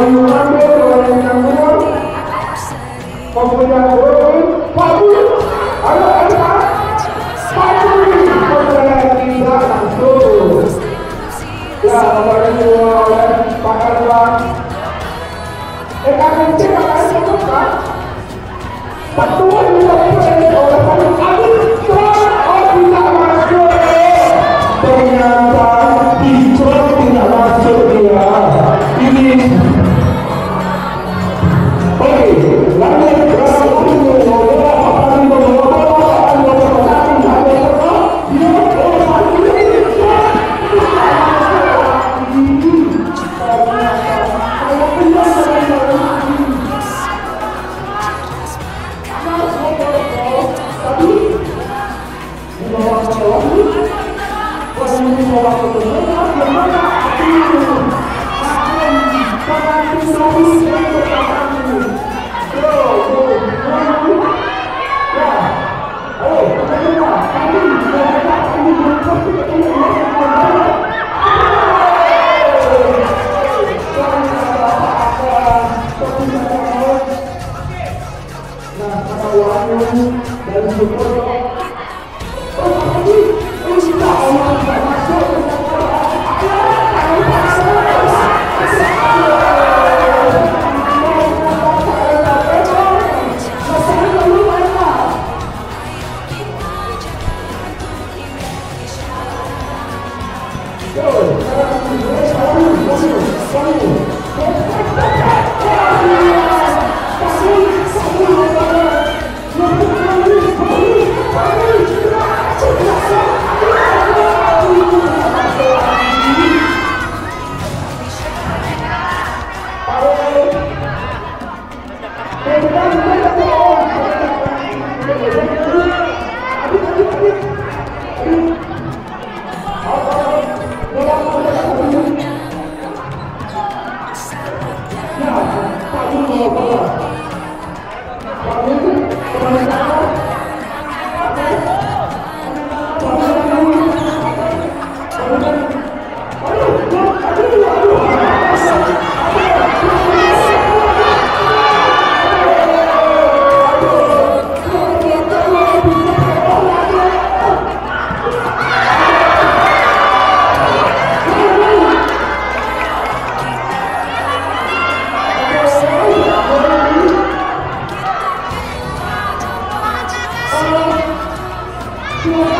Senhor. You.